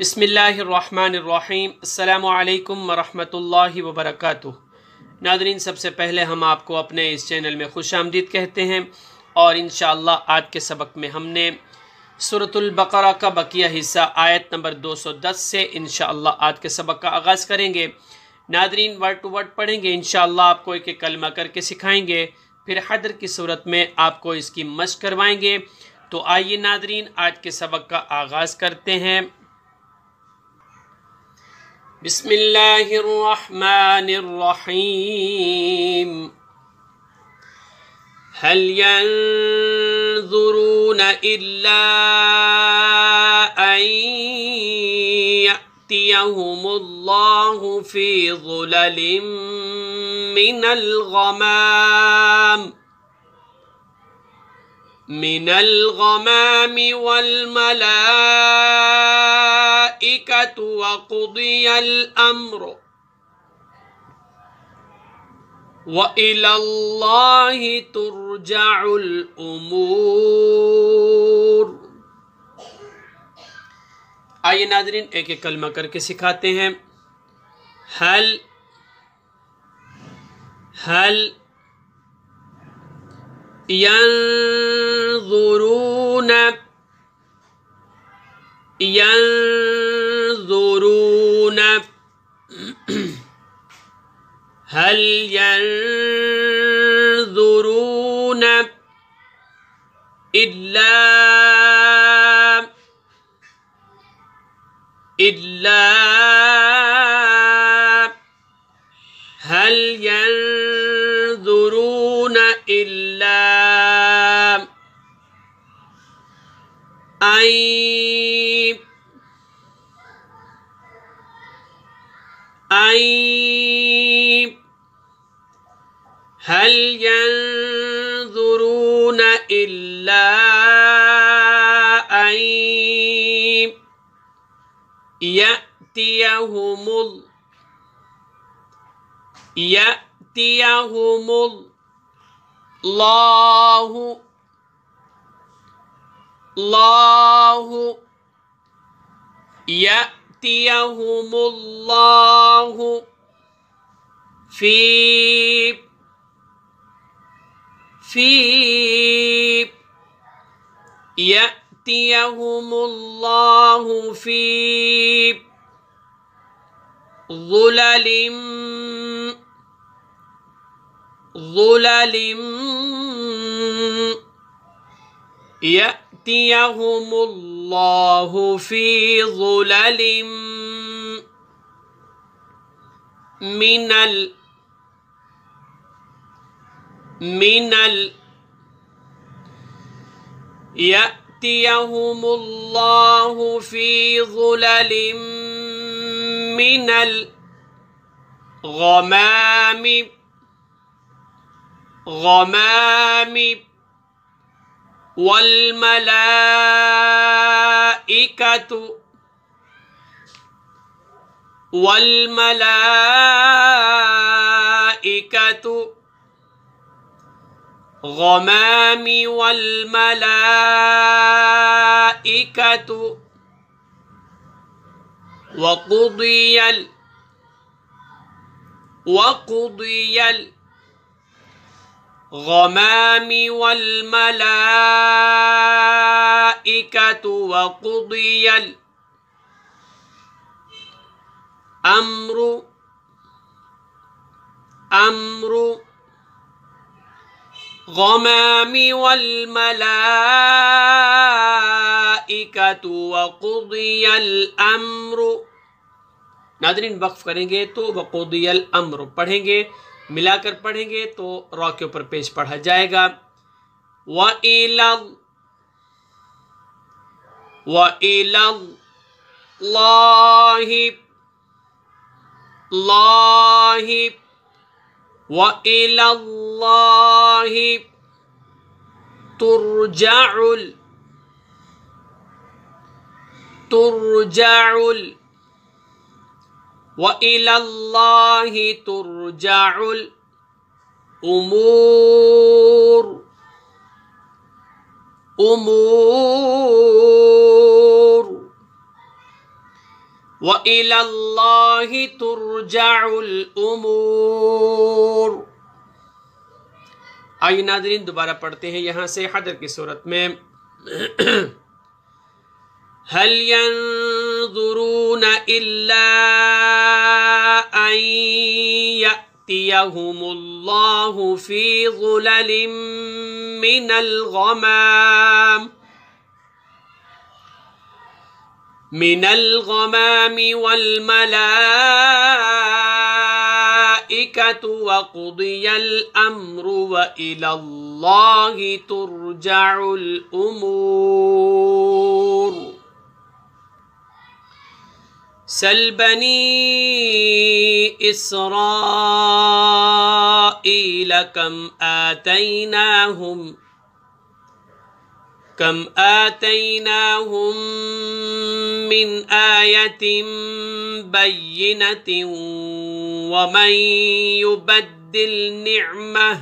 بسم اللہ الرحمن الرحیم۔ السلام علیکم ورحمۃ اللہ وبرکاتہ۔ ناظرین، سب سے پہلے ہم آپ کو اپنے اس چینل میں خوش آمدید کہتے ہیں اور انشاءاللہ آج کے سبق میں ہم نے سورت البقرہ کا بقیہ حصہ آیت نمبر دو سو دس سے انشاءاللہ آج کے سبق کا آغاز کریں گے۔ ناظرین، word to word پڑھیں گے، انشاءاللہ آپ کو ایک ایک کلمہ کر کے سکھائیں گے۔ پھر حدر کی صورت میں آپ کو اس کی مشق کروائیں گے۔ تو آئیے ناظرین، آج کے سبق کا آغاز کرتے ہیں۔ بسم الله الرحمن الرحيم. هل ينظرون إلا أن يأتيهم الله في ظلل من الغمام؟ من الغمام والملائكة الملائكة وقضي الأمر وإلى الله ترجع الأمور۔ آئیے ناظرین، ایک ایک کلمہ کر کے سکھاتے ہیں۔ حل حل ينظرون ين هل ينظرون إلا إلا هل ينظرون إلا أي أي هل ينظرون إلا أن يأتيهم يأتيهم الله الله يأتيهم الله في في يأتيهم الله في ظلل ظلل يأتي يأتيهم الله في ظلل من ال من ال يأتيهم الله في ظلل من الغمام غمام والملائكة والملائكة غمام والملائكة وقضي ال وقضي ال غمام والملائكة وقضي الأمر أمر غمام والملائکت وقضی الامر ناظرین، وقف کریں گے تو وقضی الامر پڑھیں گے، ملا کر پڑھیں گے تو را کے اوپر پیش پڑھا جائے گا. وَإِلَى وَإِلَى اللَّهِ اللَّهِ، وَإِلَى اللَّهِ الله ترجع ال ترجع ال وإلى الله ترجع الأمور. أمور. وإلى الله ترجع الأمور. آئیے ناظرین دوبارہ پڑھتے ہیں یہاں سے حدر کی صورت میں۔ هل ينظرون إلا أن يأتيهم الله في ظلل من الغمام من الغمام والملائكة الملائكة وقضي الأمر وإلى الله ترجع الأمور. سل بني إسرائيل كم آتيناهم كم آتيناهم من آية بينة ومن يبدل نعمة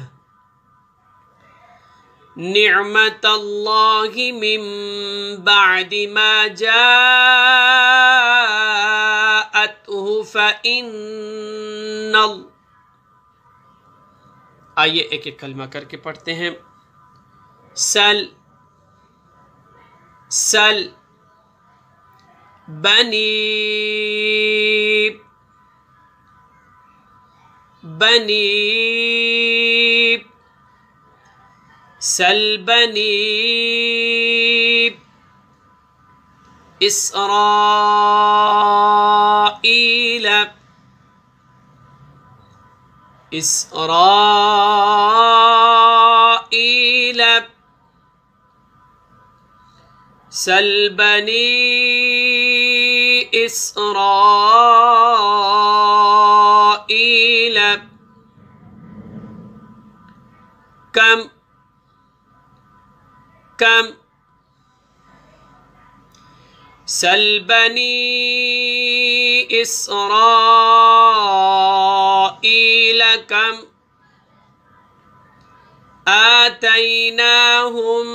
نعمة الله من بعد ما جاءته فإن الله آئیے ایک ایک کلمہ کر کے پڑھتے ہیں سل سل بني بني سل بني إسرائيل إسرائيل سل بني إسرائيل. كم؟ كم؟ سل بني إسرائيل. كم؟ آتيناهم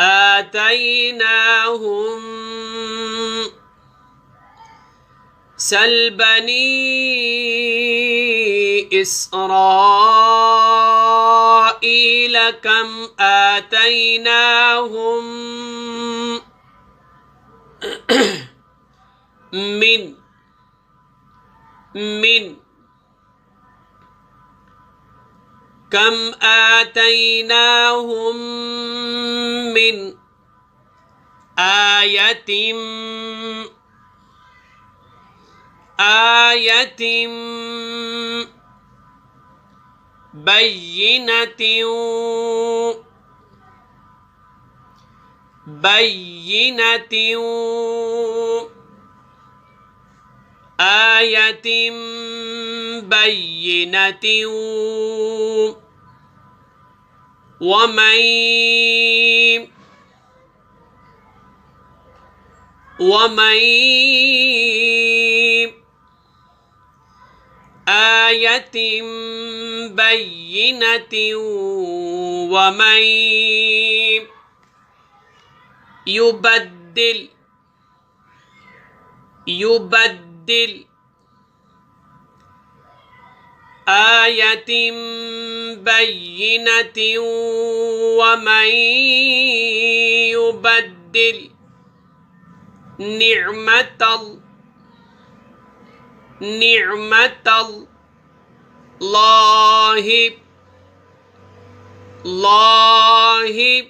آتيناهم سل بني إسرائيل كم آتيناهم من من كم آتيناهم من آية آية بينة بينة آية بينة ومن ومن آية بينة ومن يبدل يبدل آية بينة ومن يبدل نعمة نعمة الله الله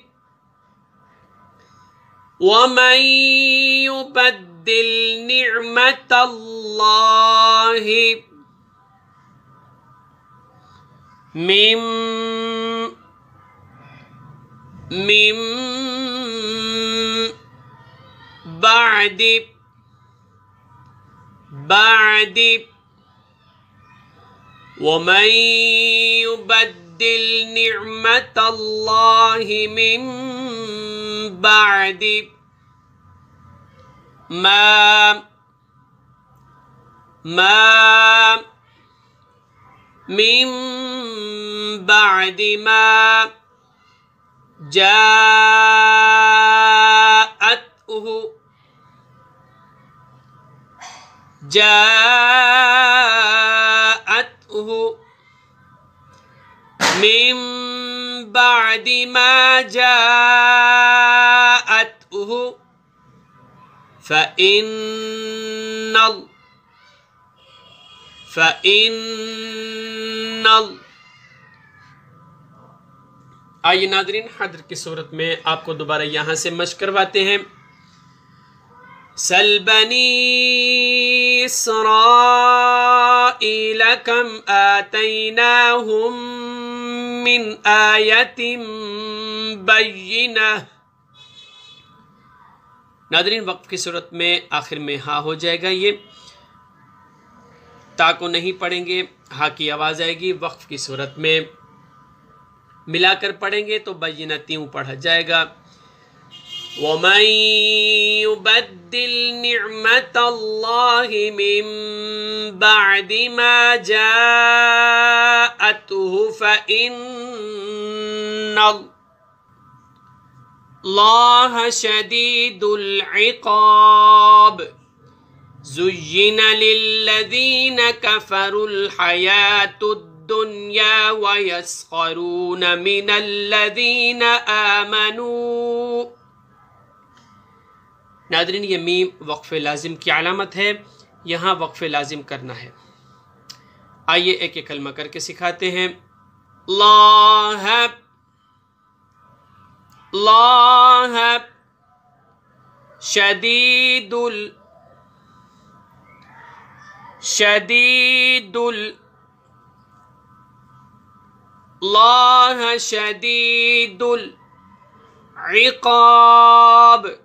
ومن يبدل نعمة الله. من من بعد بعد ومن يبدل نعمة الله من بعد ما ما من بعد ما جاءته جاءته من بعد ما جاءته فإن فإن خیال آئیے ناظرین، حدر کی صورت میں آپ کو دوبارہ یہاں سے مشق کرواتے ہیں۔ سل بني إسرائيل كم آتيناهم من آية بينة ناظرین، وقت کی صورت میں آخر میں ہاں ہو جائے گا یہ۔ تا کو نہیں پڑھیں گے ہا کی آواز آئے گی، وقف کی صورت میں ملا کر پڑھیں گے تو بینہ پڑھا جائے گا۔ ومن يُبَدِّلْ نِعْمَةَ اللَّهِ مِن بَعْدِ مَا جَاءَتُهُ فَإِنَّ اللَّهَ شَدِيدُ الْعِقَابِ۔ زين للذین کفر الحیات الدنیا ویسخرون من الذین آمنوا۔ ناظرین، یہ میم وقف لازم کی علامت ہے، یہاں وقف لازم کرنا ہے۔ آئیے ایک ایک کلمہ کر کے سکھاتے ہیں۔ اللہ اللہ، شدید ال شديد ال... الله شديد العقاب.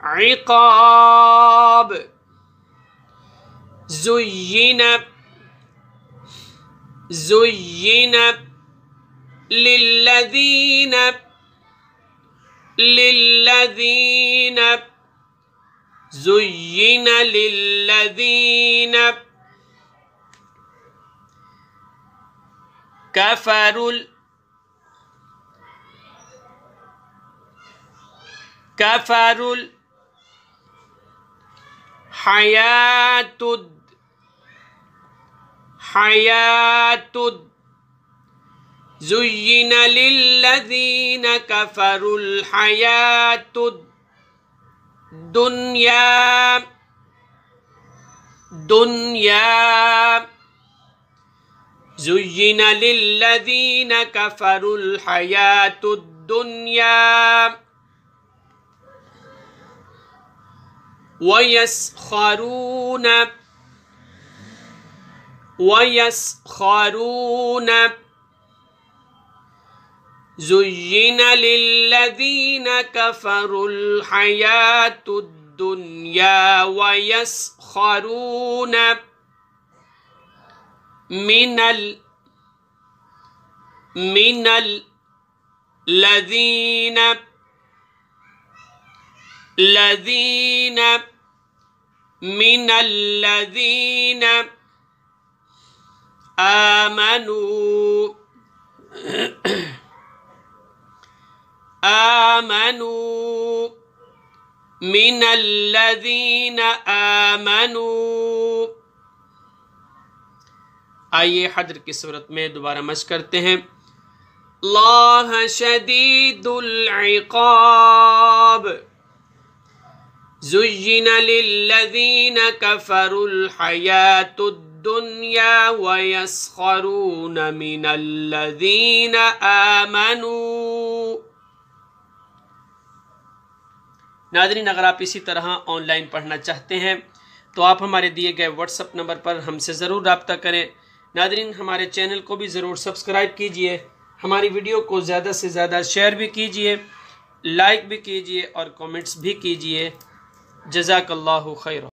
عقاب. زين زين للذين للذين زين للذين كفروا كفروا حياة حياة زين للذين كفروا الحياة الدنيا دنيا زين للذين كفروا الحياة الدنيا. ويسخرون ويسخرون. زين للذين كفروا الحياة الدنيا ويسخرون من ال من الذين الذين من الذين آمنوا آمنوا من الذین آمنوا۔ آئیے حدر کی صورت میں دوبارہ مشق کرتے ہیں۔ اللہ شدید العقاب۔ زين للذين كفروا الحياة الدنيا ويسخرون من الذين آمنوا۔ ناظرین، اگر آپ اسی طرح آن لائن پڑھنا چاہتے ہیں، تو آپ ہمارے دیے گئے واٹس اپ نمبر پر ہم سے ضرور رابطہ کریں۔ ناظرین، ہمارے چینل کو بھی ضرور subscribe کیجیے۔ ہماری ویڈیو کو زیادہ سے زیادہ share بھی کیجیے، like بھی کیجیے اور comments بھی کیجیے۔ جزاک اللہ خیر